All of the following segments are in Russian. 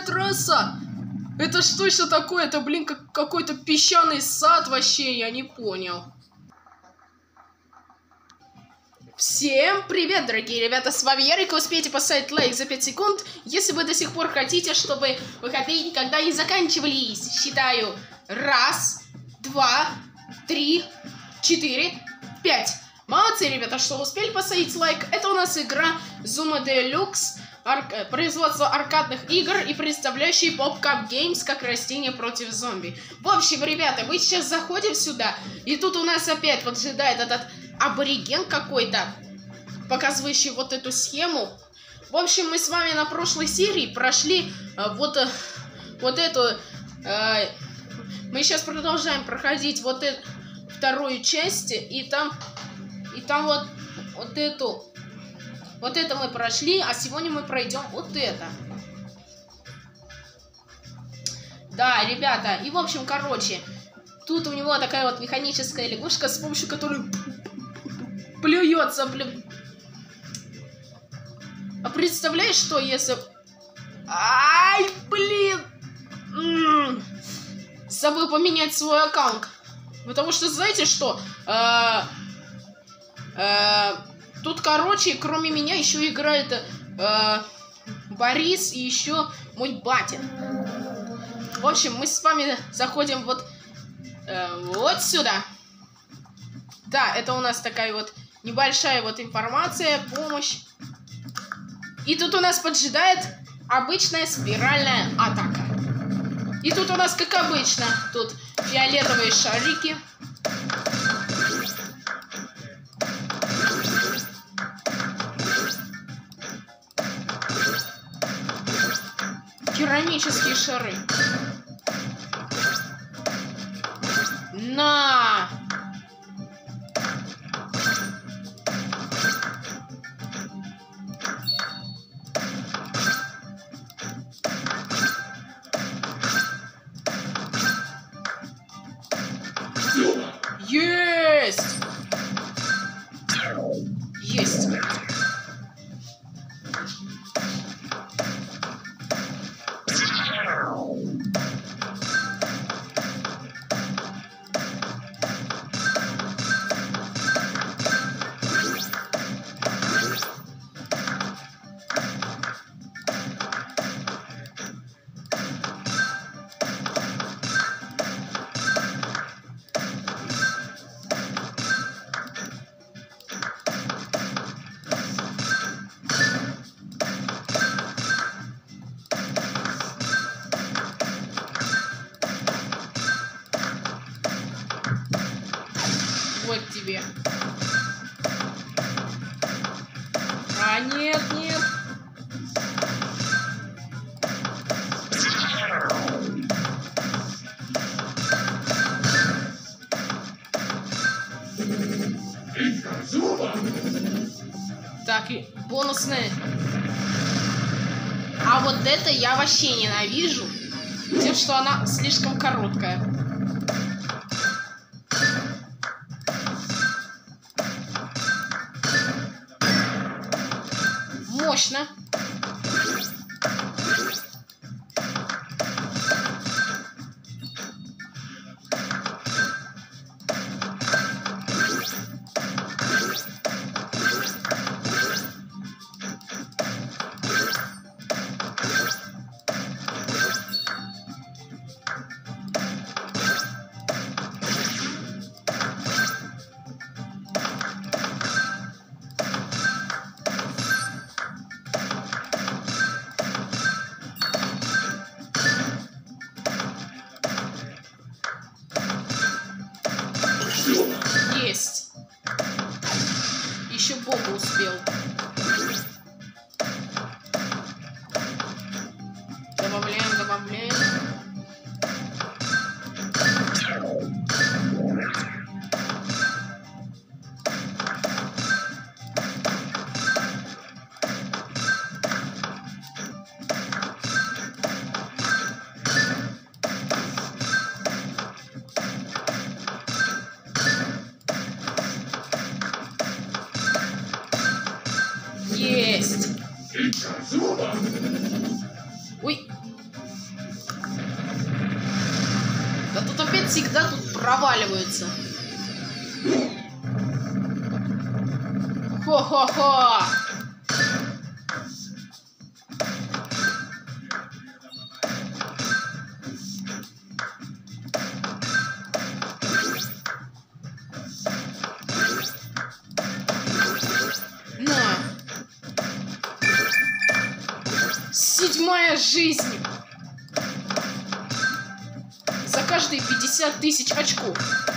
такая трасса? Это что еще такое? Это, блин, как какой-то песчаный сад вообще, я не понял. Всем привет, дорогие ребята, с вами Ярик, вы успеете поставить лайк за 5 секунд, если вы до сих пор хотите, чтобы выходные никогда не заканчивались. Считаю, раз, два, три, четыре, пять. Молодцы, ребята, что успели поставить лайк. Это у нас игра Zuma Deluxe, ар производство аркадных игр и представляющий PopCap Games как растение против зомби. В общем, ребята, мы сейчас заходим сюда, и тут у нас опять вот ожидает этот абориген какой-то, показывающий вот эту схему. В общем, мы с вами на прошлой серии прошли э, вот, э, вот эту... Э, мы сейчас продолжаем проходить вот эту вторую часть, и там и там вот, вот эту, вот это мы прошли, а сегодня мы пройдем вот это. Да, ребята, и в общем, короче, тут у него такая вот механическая лягушка, с помощью которой плюется, блин. А представляешь, что если... Ай, блин! М -м. Забыл поменять свой аккаунт. Потому что, знаете что? Э Э, тут, короче, кроме меня еще играет э, Борис и еще мой батя. В общем, мы с вами заходим вот, э, вот сюда. Да, это у нас такая вот небольшая вот информация, помощь. И тут у нас поджидает обычная спиральная атака. И тут у нас, как обычно, тут фиолетовые шарики. Керамические шары. На! Бонусные. А вот это я вообще ненавижу. Тем, что она слишком короткая. Еще всегда тут проваливаются. Хо-хо-хо! Тысяч очков.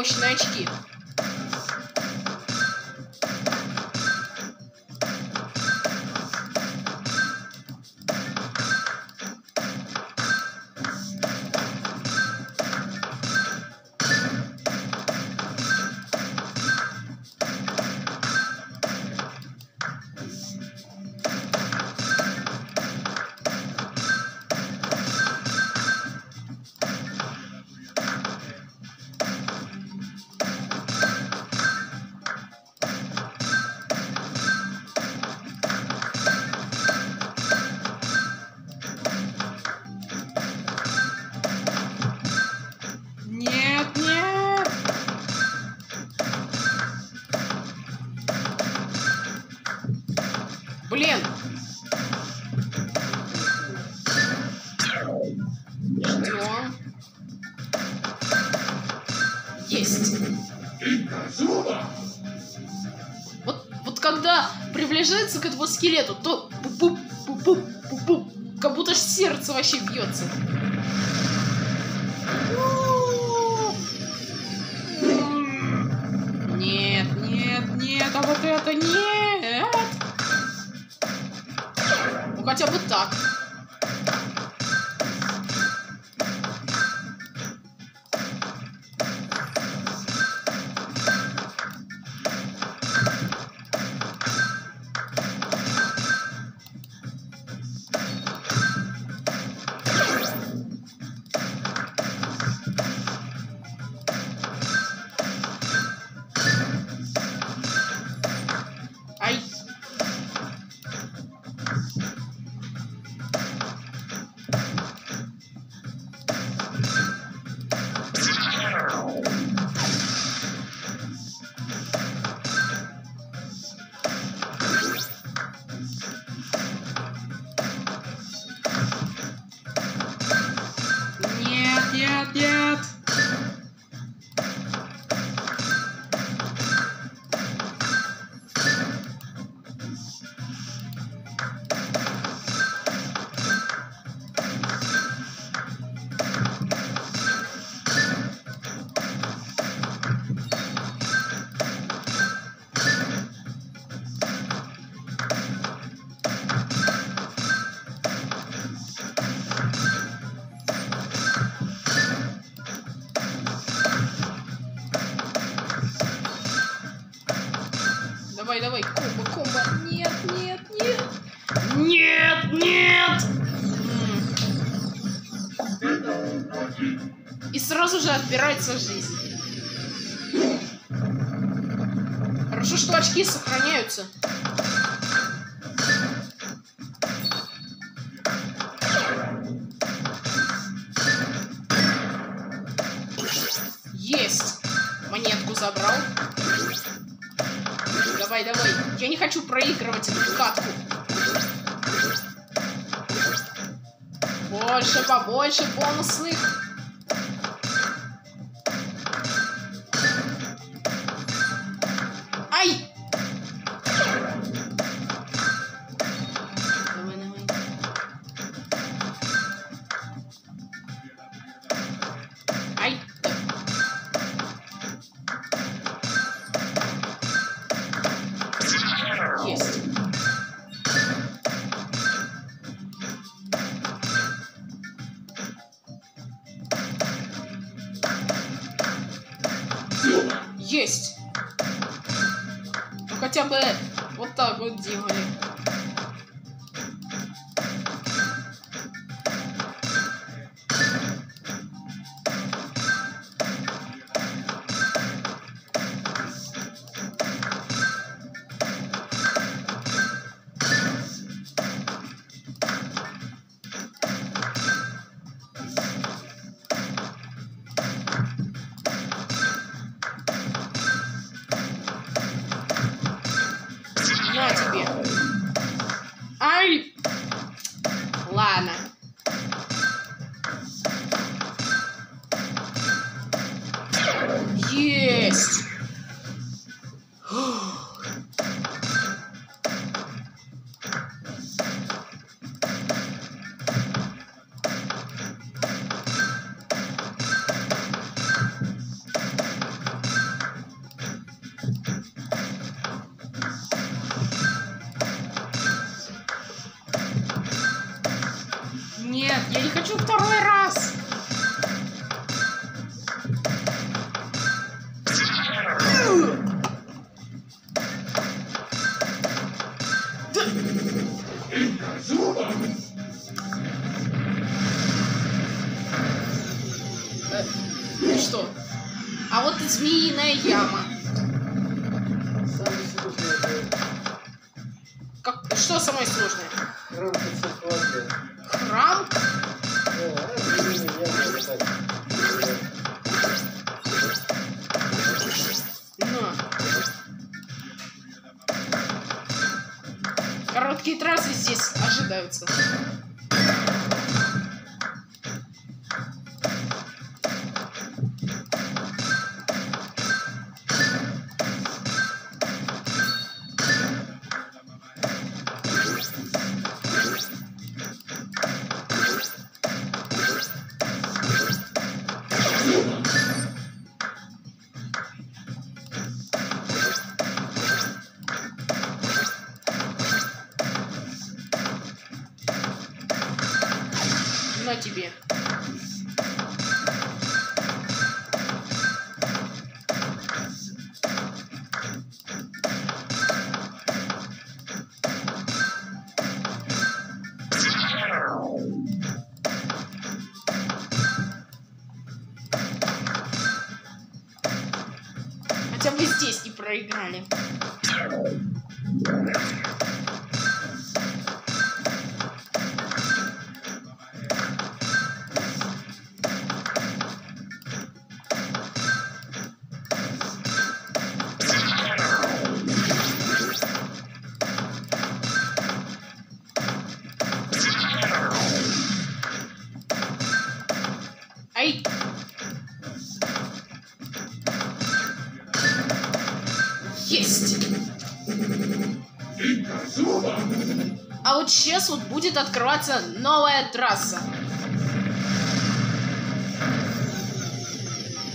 Мощные очки. Когда приближается к этому скелету, то пуп пуп пуп пуп пуп как будто сердце вообще бьется. Нет, нет, нет, а вот это нет. Ну хотя бы так. И сразу же отбирается жизнь. Хорошо, что очки сохраняются. Есть! Монетку забрал. Давай, давай. Я не хочу проигрывать эту катку. Больше, побольше бонусных. Змеиная яма. Самый сложный это Как, что самое сложное? храм. Храм? Яма вот так. На. Короткие трассы здесь ожидаются. Бы здесь не проиграли. Будет открываться новая трасса.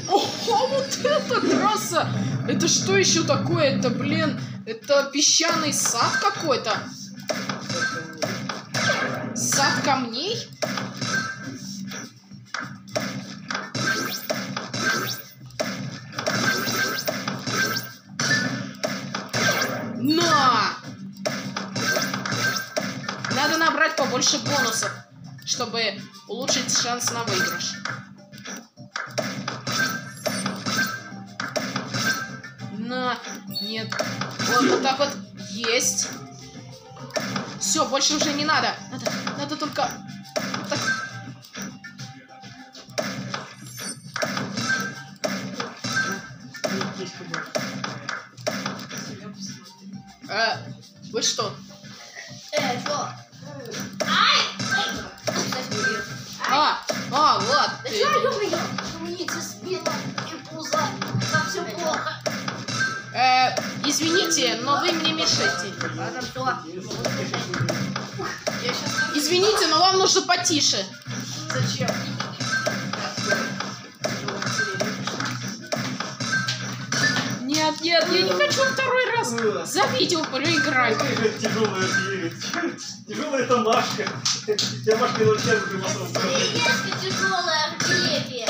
Ого, вот эта трасса! Это что еще такое? Это, блин, это песчаный сад какой-то? Сад камней? Побольше бонусов, чтобы улучшить шанс на выигрыш. На, нет. Вот, вот так вот. Есть. Все, больше уже не надо. Надо, надо только... так. Э, вы что? Потише. Зачем? Нет, нет, я не хочу второй раз за видео проиграть. Тяжелая. Тяжелая это Машка. Я Машка не научаю уже. Если тяжелая в хлебе.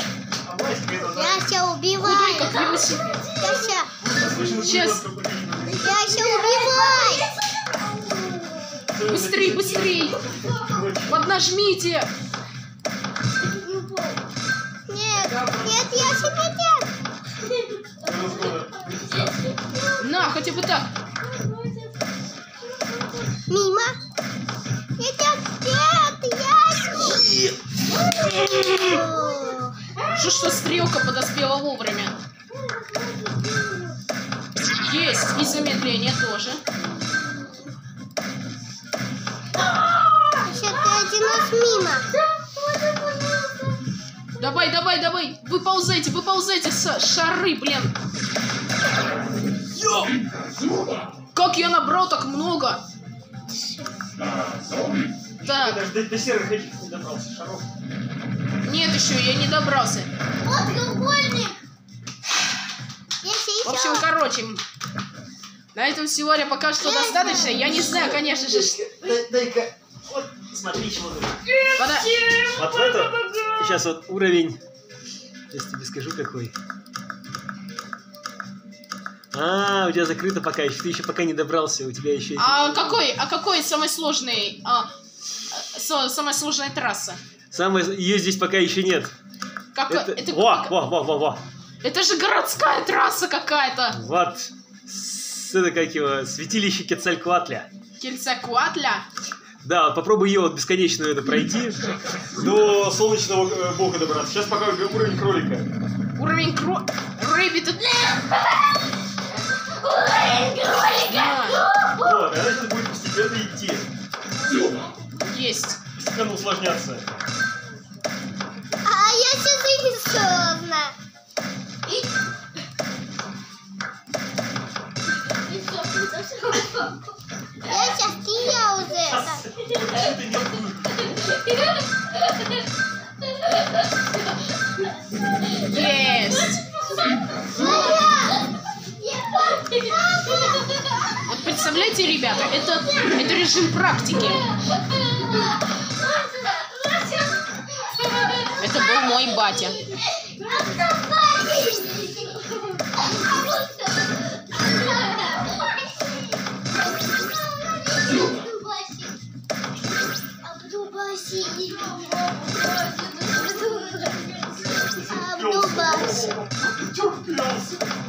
А Маська это да. Я тебя Худой, убиваю. как. Я ща, Сейчас. я ща убивай. Быстрей, быстрей. Поднажмите. Нет, нет, я себя нет. На, хотя бы так. Мимо. Нет, нет, я... Что, что стрелка подоспела вовремя. Есть. И замедление тоже. Мимо. Давай, давай, давай. Выползайте, выползайте, с шары, блин. Как я набрал так много? Так, Даже до, до серых этих не добрался, шаров. нет еще, я не добрался. Вот треугольник. В общем, короче, на этом сегодня пока что достаточно. Я не знаю, конечно же, ш- Вот, смотри, чего тут. пода- Вот в это, сейчас вот уровень, сейчас тебе скажу какой. А, у тебя закрыто пока еще, ты еще пока не добрался, у тебя еще... эти- А какой, а какой самый сложный, а, с- самая сложная трасса? Самое, ее здесь пока еще нет. Как, Это... это, Во, во, во, во, во. это же городская трасса какая-то. Вот. С, это как его, святилище Кецалькуатля. Кельцакуатля. Да, попробуй ее вот бесконечную это пройти. До солнечного э, бога добраться. Сейчас пока уровень кролика. Уровень кро... Рэббит... А, Вот, а дальше будет постепенно идти. есть. Постепенно усложняться. А я сейчас зарисована. Я сейчас я уже. Есть. Представляете, ребята, это, это режим практики. Это был мой батя. 我就是不死。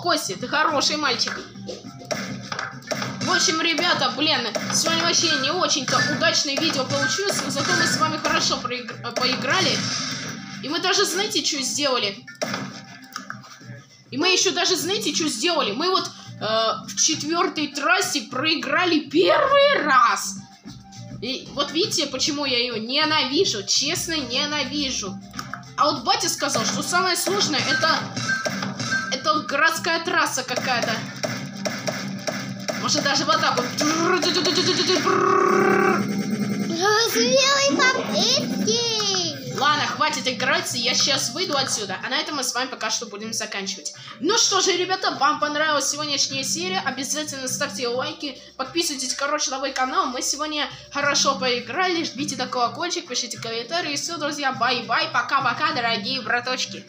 Костя, ты хороший мальчик. В общем, ребята, блин, сегодня вообще не очень-то удачное видео получилось, но зато мы с вами хорошо проигр- поиграли. И мы даже, знаете, что сделали? И мы еще даже, знаете, что сделали? Мы вот э, в четвертой трассе проиграли первый раз. И вот видите, почему я ее ненавижу, честно ненавижу. А вот батя сказал, что самое сложное это... Городская трасса какая-то. Может даже вот так вот. Попытки. Ладно, хватит играться, я сейчас выйду отсюда. А на этом мы с вами пока что будем заканчивать. Ну что же, ребята, вам понравилась сегодняшняя серия. Обязательно ставьте лайки, подписывайтесь, короче, на мой канал. Мы сегодня хорошо поиграли. Жмите на колокольчик, пишите комментарии. Все, друзья, bye-bye, пока-пока, дорогие браточки.